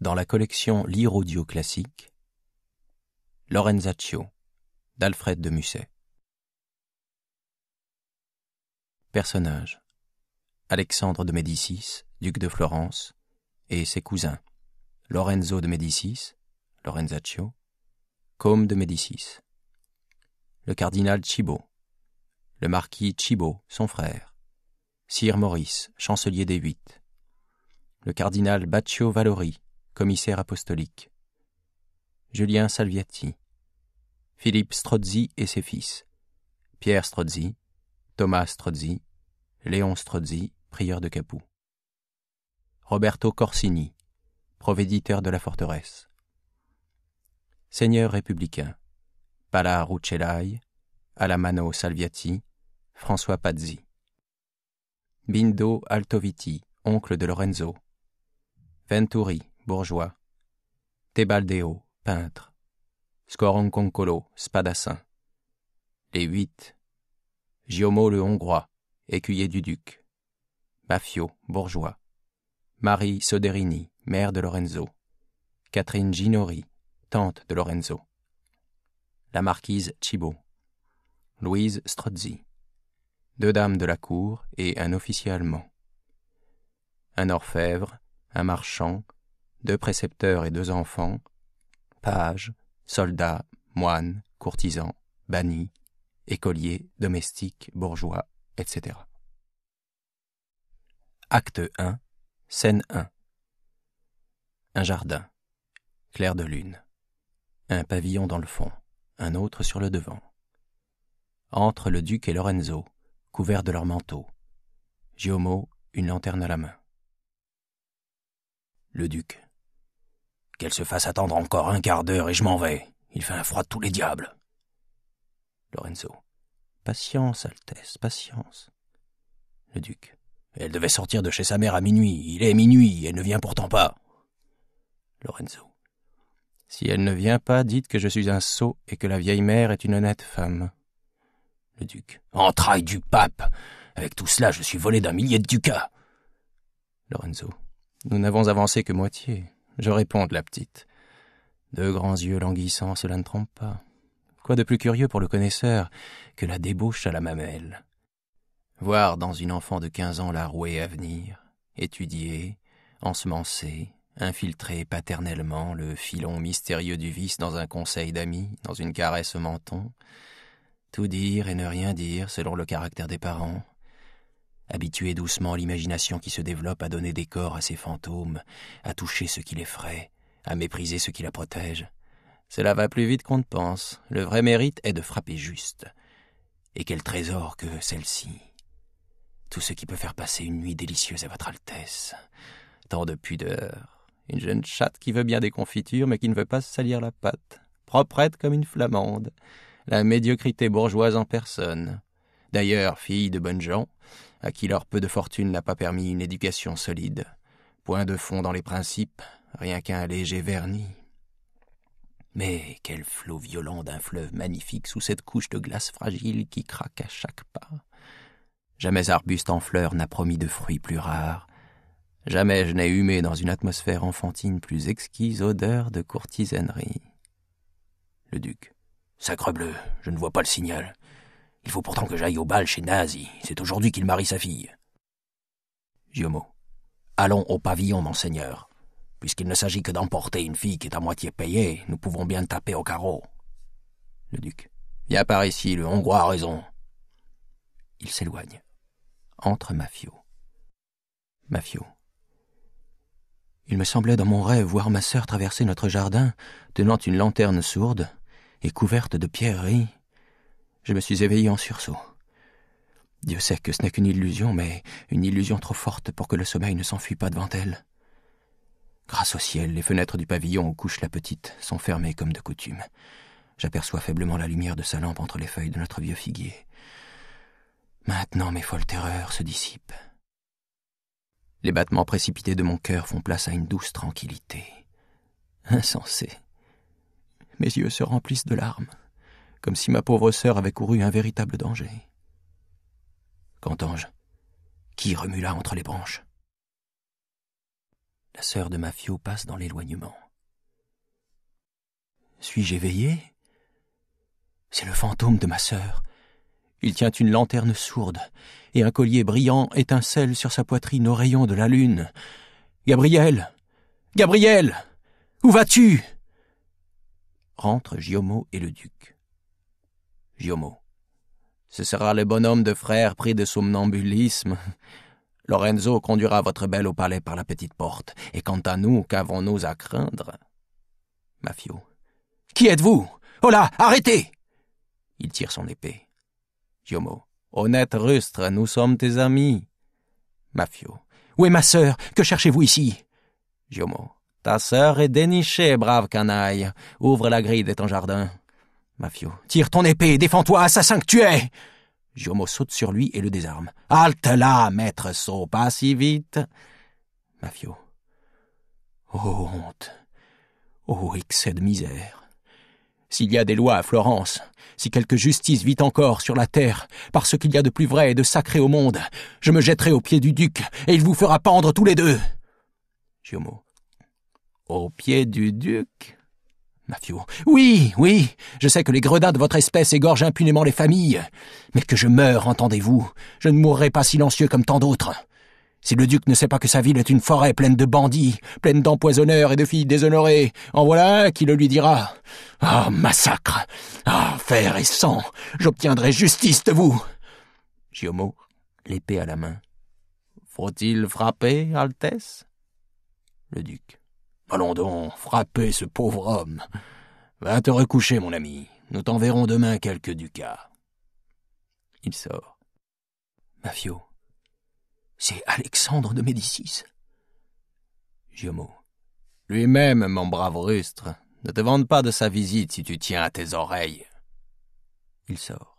dans la collection Lire audio classique, Lorenzaccio d'Alfred de Musset. Personnages Alexandre de Médicis, duc de Florence, et ses cousins Lorenzo de Médicis, Lorenzaccio, Côme de Médicis, le cardinal Chibo, le marquis Chibo, son frère, Sire Maurice, chancelier des Huit, le cardinal Baccio Valori, commissaire apostolique, Julien Salviati, Philippe Strozzi et ses fils, Pierre Strozzi, Thomas Strozzi, Léon Strozzi, prieur de Capoue, Roberto Corsini, provéditeur de la forteresse, Seigneur républicain, Pala Rucellai, Alamano Salviati, François Pazzi, Bindo Altoviti, oncle de Lorenzo, Venturi, bourgeois, Tebaldeo, peintre, Scoronconcolo, spadassin, les huit, Giomo le Hongrois, écuyer du duc, Bafio, bourgeois, Marie Soderini, mère de Lorenzo, Catherine Ginori, tante de Lorenzo, la marquise Chibo, Louise Strozzi, deux dames de la cour et un officier allemand, un orfèvre, un marchand, deux précepteurs et deux enfants, pages, soldats, moines, courtisans, bannis, écoliers, domestiques, bourgeois, etc. Acte 1, scène 1 Un jardin, clair de lune, un pavillon dans le fond, un autre sur le devant. Entre le duc et Lorenzo, couverts de leurs manteaux. Giomo, une lanterne à la main. Le duc. Qu'elle se fasse attendre encore un quart d'heure et je m'en vais. Il fait un froid de tous les diables. Lorenzo. Patience, Altesse, patience. Le duc. Elle devait sortir de chez sa mère à minuit. Il est minuit, elle ne vient pourtant pas. Lorenzo. Si elle ne vient pas, dites que je suis un sot et que la vieille mère est une honnête femme. Le duc. Entraille du pape. Avec tout cela, je suis volé d'un millier de ducats. Lorenzo. Nous n'avons avancé que moitié. Je réponds de la petite. Deux grands yeux languissants, cela ne trompe pas. Quoi de plus curieux pour le connaisseur que la débauche à la mamelle? Voir dans une enfant de quinze ans la rouée à venir, étudier, ensemencer, infiltrer paternellement le filon mystérieux du vice dans un conseil d'amis, dans une caresse au menton, tout dire et ne rien dire selon le caractère des parents, habituer doucement l'imagination qui se développe à donner des corps à ces fantômes, à toucher ce qui l'effraie, à mépriser ce qui la protège. Cela va plus vite qu'on ne pense. Le vrai mérite est de frapper juste. Et quel trésor que celle-ci. Tout ce qui peut faire passer une nuit délicieuse à votre Altesse. Tant de pudeur. Une jeune chatte qui veut bien des confitures, mais qui ne veut pas salir la patte. Proprette comme une flamande. La médiocrité bourgeoise en personne. D'ailleurs, fille de bonnes gens, à qui leur peu de fortune n'a pas permis une éducation solide. Point de fond dans les principes, rien qu'un léger vernis. Mais quel flot violent d'un fleuve magnifique sous cette couche de glace fragile qui craque à chaque pas. Jamais arbuste en fleurs n'a promis de fruits plus rares. Jamais je n'ai humé dans une atmosphère enfantine plus exquise odeur de courtisanerie. Le duc. Sacrebleu, je ne vois pas le signal. Il faut pourtant que j'aille au bal chez Nazi. C'est aujourd'hui qu'il marie sa fille. Giomo. Allons au pavillon, monseigneur. Puisqu'il ne s'agit que d'emporter une fille qui est à moitié payée, nous pouvons bien taper au carreau. Le duc. Viens par ici, le Hongrois a raison. Il s'éloigne. Entre Mafio. Mafio. Il me semblait dans mon rêve voir ma sœur traverser notre jardin, tenant une lanterne sourde et couverte de pierreries je me suis éveillé en sursaut. Dieu sait que ce n'est qu'une illusion, mais une illusion trop forte pour que le sommeil ne s'enfuit pas devant elle. Grâce au ciel, les fenêtres du pavillon où couche la petite sont fermées comme de coutume. J'aperçois faiblement la lumière de sa lampe entre les feuilles de notre vieux figuier. Maintenant mes folles terreurs se dissipent. Les battements précipités de mon cœur font place à une douce tranquillité. Insensé. Mes yeux se remplissent de larmes comme si ma pauvre sœur avait couru un véritable danger. Qu'entends-je? Qui remue entre les branches? La sœur de Mafio passe dans l'éloignement. Suis-je éveillé? C'est le fantôme de ma sœur. Il tient une lanterne sourde, et un collier brillant étincelle sur sa poitrine aux rayons de la lune. Gabriel Gabriel Où vas-tu? Rentrent Giomo et le duc. Giomo. Ce sera le bonhomme de frère pris de somnambulisme. Lorenzo conduira votre belle au palais par la petite porte, et quant à nous, qu'avons-nous à craindre? Mafio. Qui êtes-vous? Oh là Arrêtez Il tire son épée. Giomo. Honnête rustre, nous sommes tes amis. Mafio. Où est ma sœur? Que cherchez-vous ici? Giomo. Ta sœur est dénichée, brave canaille. Ouvre la grille de ton jardin. Mafio. Tire ton épée, défends-toi, assassin que tu es Giomo saute sur lui et le désarme. Halte là, maître Sot, pas si vite. Mafio. Oh honte. Oh excès de misère. S'il y a des lois à Florence, si quelque justice vit encore sur la terre, parce qu'il y a de plus vrai et de sacré au monde, je me jetterai aux pieds du duc, et il vous fera pendre tous les deux. Giomo. Aux pieds du duc? Mafio. Oui, oui, je sais que les gredins de votre espèce égorgent impunément les familles. Mais que je meure, entendez-vous, je ne mourrai pas silencieux comme tant d'autres. Si le duc ne sait pas que sa ville est une forêt pleine de bandits, pleine d'empoisonneurs et de filles déshonorées, en voilà un qui le lui dira. Ah, massacre Ah, fer et sang J'obtiendrai justice de vous Giomo, l'épée à la main. Faut-il frapper, Altesse? Le duc. Allons donc, frapper ce pauvre homme. Va te recoucher, mon ami. Nous t'enverrons demain quelques ducats. Il sort. Mafio. C'est Alexandre de Médicis. Giomo. Lui-même, mon brave rustre. Ne te vante pas de sa visite si tu tiens à tes oreilles. Il sort.